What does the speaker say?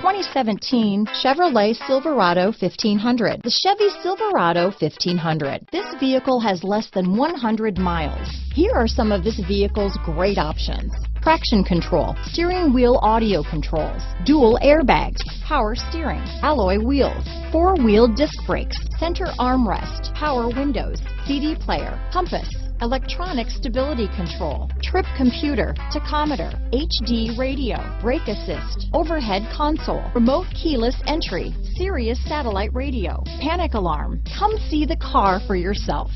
2017 Chevrolet Silverado 1500. The Chevy Silverado 1500. This vehicle has less than 100 miles. Here are some of this vehicle's great options. Traction control, steering wheel audio controls, dual airbags, power steering, alloy wheels, four-wheel disc brakes, center armrest, power windows, CD player, compass, electronic stability control, trip computer, tachometer, HD radio, brake assist, overhead console, remote keyless entry, Sirius satellite radio, panic alarm. Come see the car for yourself.